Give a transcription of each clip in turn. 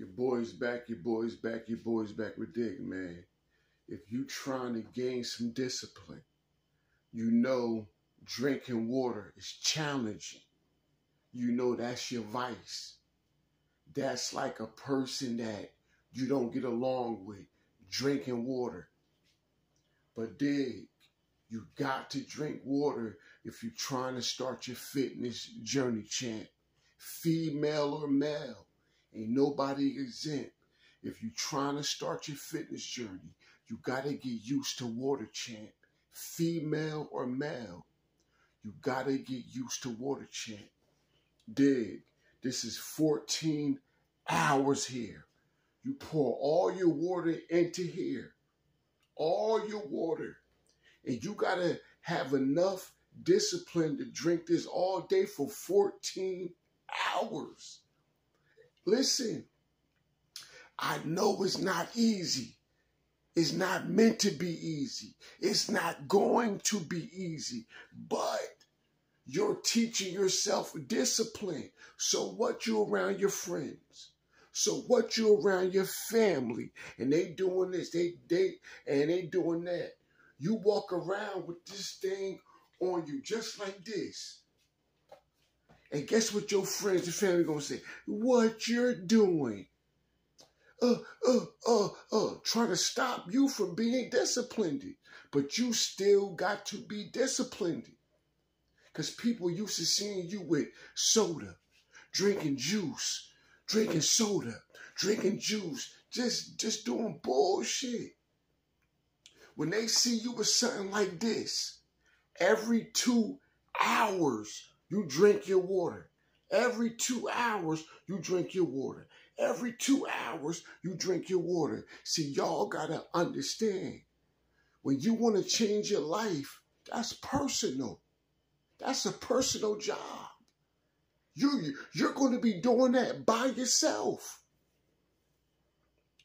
Your boy's back, your boy's back, your boy's back with Dig, man. If you trying to gain some discipline, you know drinking water is challenging. You know that's your vice. That's like a person that you don't get along with drinking water. But dig, you got to drink water if you're trying to start your fitness journey, champ. Female or male. Ain't nobody exempt. If you're trying to start your fitness journey, you got to get used to water, champ. Female or male, you got to get used to water, champ. Dig, this is 14 hours here. You pour all your water into here, all your water, and you got to have enough discipline to drink this all day for 14 hours. Listen, I know it's not easy. It's not meant to be easy. It's not going to be easy, but you're teaching yourself discipline. So what you around your friends? So what you around your family and they doing this, they they and they doing that. You walk around with this thing on you just like this. And guess what your friends and family gonna say? What you're doing. Uh, uh, uh, uh, trying to stop you from being disciplined. But you still got to be disciplined. Because people used to seeing you with soda, drinking juice, drinking soda, drinking juice, just, just doing bullshit. When they see you with something like this, every two hours, you drink your water. Every two hours, you drink your water. Every two hours, you drink your water. See, y'all got to understand when you want to change your life, that's personal. That's a personal job. You, you're going to be doing that by yourself.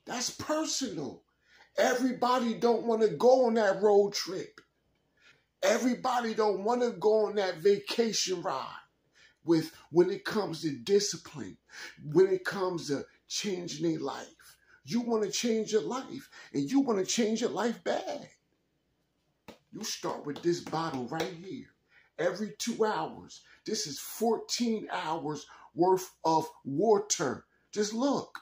That's personal. Everybody don't want to go on that road trip. Everybody don't want to go on that vacation ride with when it comes to discipline, when it comes to changing their life. You want to change your life and you want to change your life bad. You start with this bottle right here. Every two hours. This is 14 hours worth of water. Just look.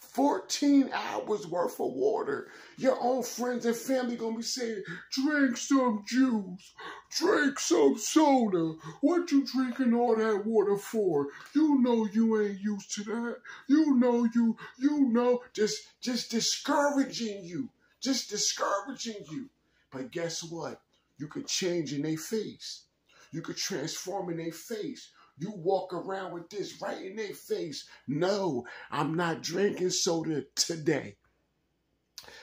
14 hours worth of water. Your own friends and family gonna be saying, drink some juice, drink some soda. What you drinking all that water for? You know you ain't used to that. You know you, you know, just, just discouraging you. Just discouraging you. But guess what? You could change in their face. You could transform in their face. You walk around with this right in their face. No, I'm not drinking soda today.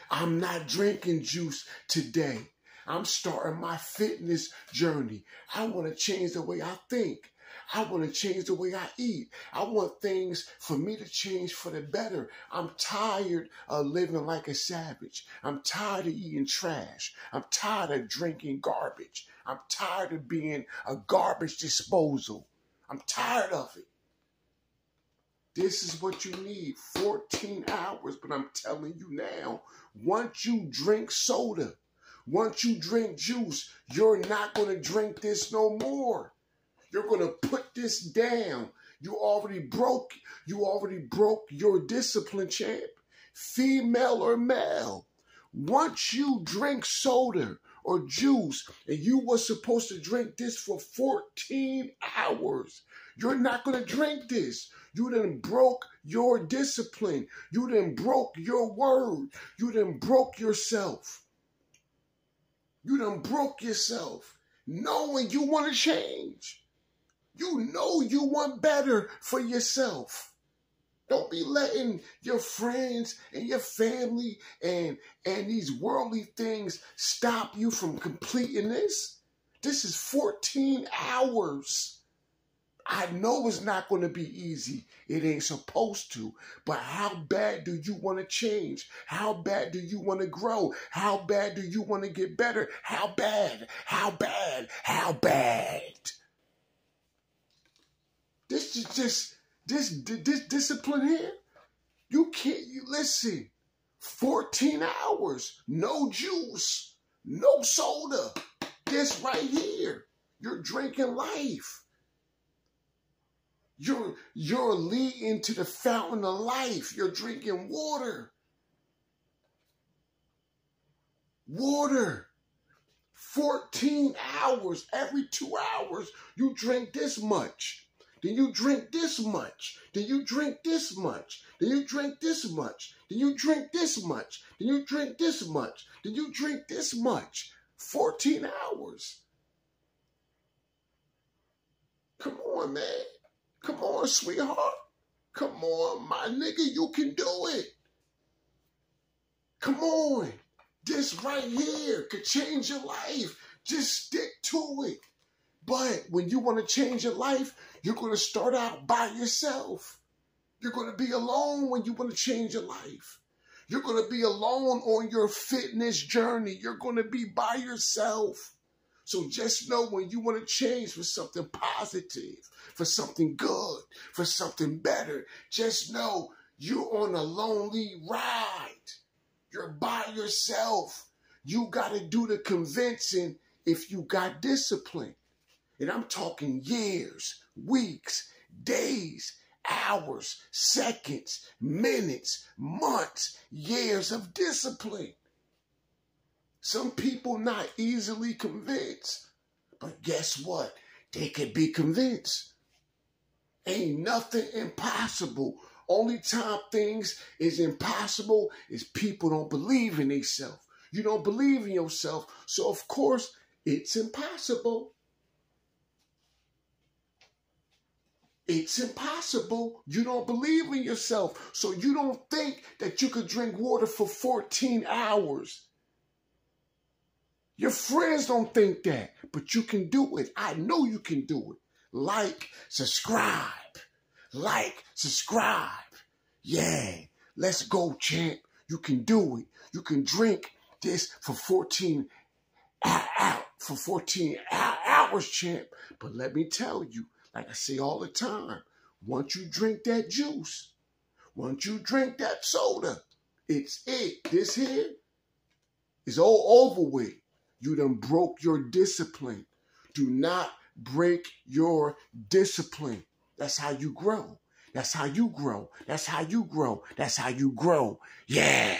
I'm not drinking juice today. I'm starting my fitness journey. I want to change the way I think. I want to change the way I eat. I want things for me to change for the better. I'm tired of living like a savage. I'm tired of eating trash. I'm tired of drinking garbage. I'm tired of being a garbage disposal. I'm tired of it. This is what you need 14 hours. But I'm telling you now, once you drink soda, once you drink juice, you're not going to drink this no more. You're going to put this down. You already broke, you already broke your discipline champ, female or male. Once you drink soda, or juice, and you were supposed to drink this for 14 hours. You're not going to drink this. You done broke your discipline. You done broke your word. You done broke yourself. You done broke yourself knowing you want to change. You know you want better for yourself. Don't be letting your friends and your family and and these worldly things stop you from completing this. This is 14 hours. I know it's not going to be easy. It ain't supposed to. But how bad do you want to change? How bad do you want to grow? How bad do you want to get better? How bad? How bad? How bad? This is just this this discipline here, you can't. You listen. 14 hours, no juice, no soda. This right here, you're drinking life. You're you're leading to the fountain of life. You're drinking water. Water. 14 hours, every two hours, you drink this much. Then you drink this much. Then you drink this much. Then you drink this much. Then you drink this much. Then you drink this much. Then you drink this much. 14 hours. Come on, man. Come on, sweetheart. Come on, my nigga, you can do it. Come on. This right here could change your life. Just stick to it. But when you want to change your life, you're going to start out by yourself. You're going to be alone when you want to change your life. You're going to be alone on your fitness journey. You're going to be by yourself. So just know when you want to change for something positive, for something good, for something better, just know you're on a lonely ride. You're by yourself. You got to do the convincing if you got discipline. And I'm talking years, weeks, days, hours, seconds, minutes, months, years of discipline. Some people not easily convinced. But guess what? They can be convinced. Ain't nothing impossible. Only time things is impossible is people don't believe in themselves. You don't believe in yourself. So of course it's impossible. It's impossible. You don't believe in yourself. So you don't think that you could drink water for 14 hours. Your friends don't think that, but you can do it. I know you can do it. Like, subscribe. Like, subscribe. Yeah, let's go, champ. You can do it. You can drink this for 14 uh, out for 14 uh, hours, champ. But let me tell you, like I say all the time, once you drink that juice, once you drink that soda, it's it. This here is all over with. You done broke your discipline. Do not break your discipline. That's how you grow. That's how you grow. That's how you grow. That's how you grow. Yeah.